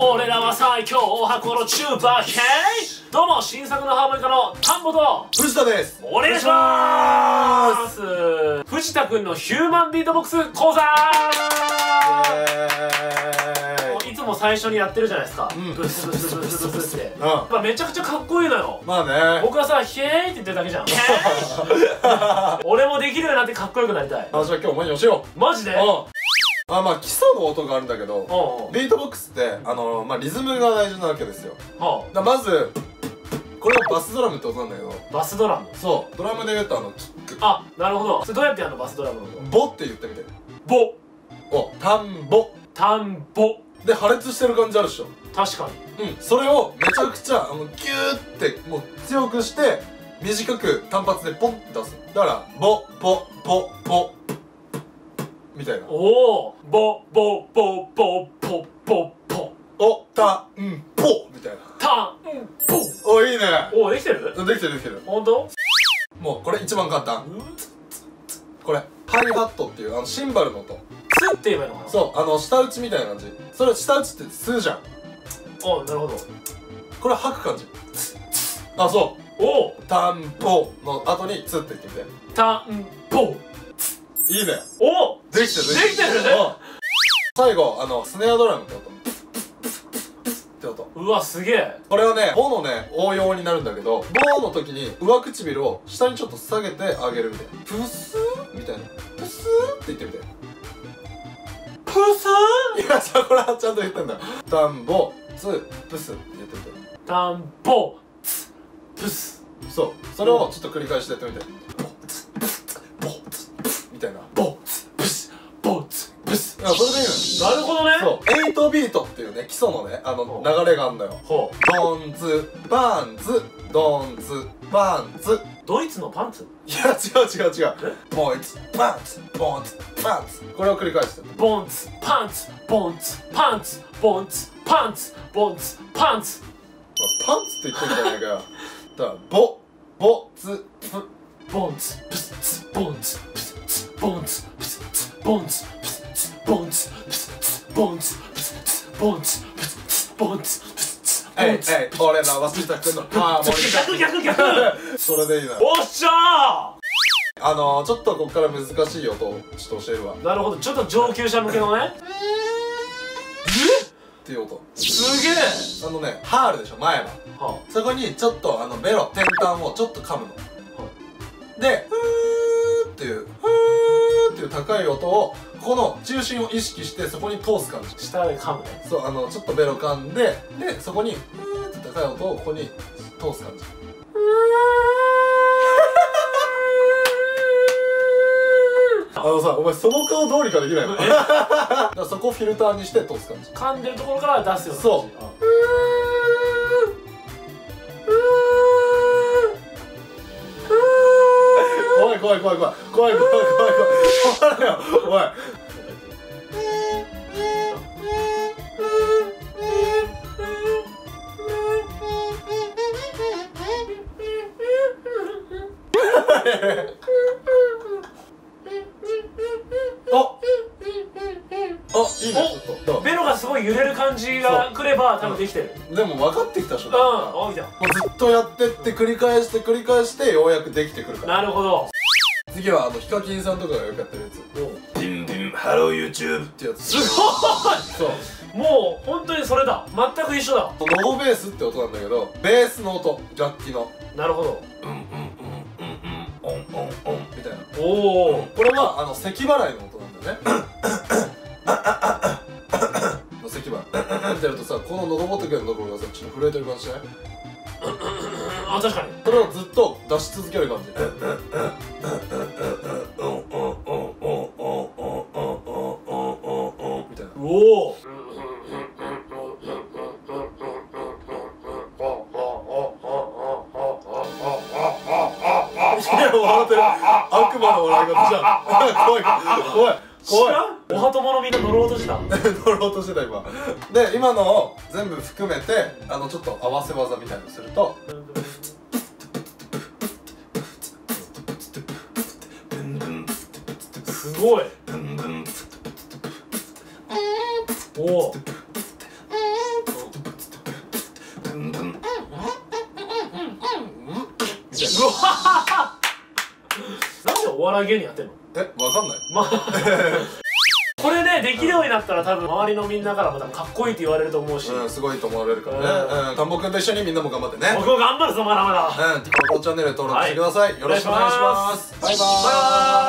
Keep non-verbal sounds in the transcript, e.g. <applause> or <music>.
俺らは最強お箱のチューバーケイどうも新作のハーモニカの田んぼと藤田です。お願いします。藤田くんのヒューマンビートボックス講座いつも最初にやってるじゃないですか、うん。ブスブスブスブスって、ん。まあ、めちゃくちゃかっこいいのよ。まあね。僕はさ「ヒェーイ!」って言ってるだけじゃん。<laughs> 俺もできるようになってかっこよくなりたい。あじゃあ今日お前に教えよう。マジで？うんあまあ基礎の音があるんだけどビートボックスってあのまあリズムが大事なわけですよ。はだまずこれがバスドラムって音なんだけど。あバスドラム。そう。ドラムで言うとあのキック。あなるほど。それどうやってやるのバスドラムの音？ボって言ってみて。ボお田んぼ。田んぼ。で破裂してる感じあるでしょ。確かに。うん。それをめちゃくちゃあのギューってもう強くして短く単発でポンって出す。だからボポポポみたいな。おおボボボボポポポおたんぽ。みたいな。タンポおいいね。おおできてる？できてるできてる。本当？もうこれ一番簡単。これ。ハイハットっていうあのシンバルの音。スって言えばいいのかな？そうあの舌打ちみたいな感じ。それ舌打ちって吸うじゃん。おなるほど。これ吐く感じ。あそおおうたんぽの後にツって言ってみて。タンポいいね。おおできてるできてるうん最後あのスネアドラムって音。って音うわすげえ。これはねボのね応用になるんだけどボの時に上唇を下にちょっと下げてあげるみたいな。プスー？みたいな。プスーって言ってみて。プスいやじゃあこれはちゃんと言ってんだ。よダンボツプスって言ってみて。タンポツプス。そう。それをちょっと繰り返してやってみてあそれでいいなるほどね。そう。8ビートっていうね基礎のねあの流れがあんだよ。ほドンズバンズドンズバンズうドイツのパンツ？いや違う違う違う。ボンズバンズボンズバンズこれを繰り返して。ボンツパンツボンツパンツボンツパンツボンツパンツ。パンツって言ってるじゃないかよ。だからボボツプボンツプスツボンツプスツボンツプスツボンツボンツプスツボンツプスツボンツプスツボえいンツえい俺らは藤田君の <laughs> ハーモニ逆逆逆。カ <laughs> それでいいな。おっしゃあのー、ちょっとこっから難しい音をちょっと教えるわ。っーなるほど。ちょっと上級者向けのね。ていう音。すげえ。あのねハールでしょ前は。はそこにちょっとあのベロ先端をちょっと噛むの。でふーっていうふーっていう高い音をこの中心を意識してそこに通す感じ。あ下で噛むねそうあのちょっとベロ噛んででそこにふーって高い音をここに通す感じ。<laughs> あのさお前その顔通りかできないの？<laughs> だからそこをフィルターにして通す感じ。噛んでるところから出すようなそう感じ。あ怖い怖い怖い。怖い怖い怖い怖い怖い怖いよおいおおいいね。ちょっとベロがすごい揺れる感じがくれば多分できてるでも分かってきたでしょうんおいたもうずっとやってって繰り返して繰り返してようやくできてくるからなるほど次はあのヒカキンさんとかがよくやってるやつ。ブンブンハロー YouTube ってやつ。すごい。そう。もう本当にそれだ。全く一緒だ。喉ベースって音なんだけどベースの音楽器の。なるほど。うんうんうんうんうん。オンオンオン。みたいな。おおこれはあの咳払いの音なんだよね。の咳払い。ってやるとさこの喉仏のところがさちょっと震えてる感じしない？あ確かに。それをずっと出し続ける感じ。みたいなおおいや笑ってる悪魔の笑い方じゃん怖い怖い怖いおはとものみんな乗ろうとした乗ろうとしてた今で今のを全部含めてあのちょっと合わせ技みたいにするとすごい。ブンブンいえわかんない、<laughs> これねできるようになったら多分周りのみんなからもかっこいいって言われると思うし、うん、すごいと思われるからね、うん、田んぼくんと一緒にみんなも頑張ってね。僕も頑張るぞまだまだ。うんチャンネル登録してください、はい、よろしくお願いします、バイバーイ,バイバーイ。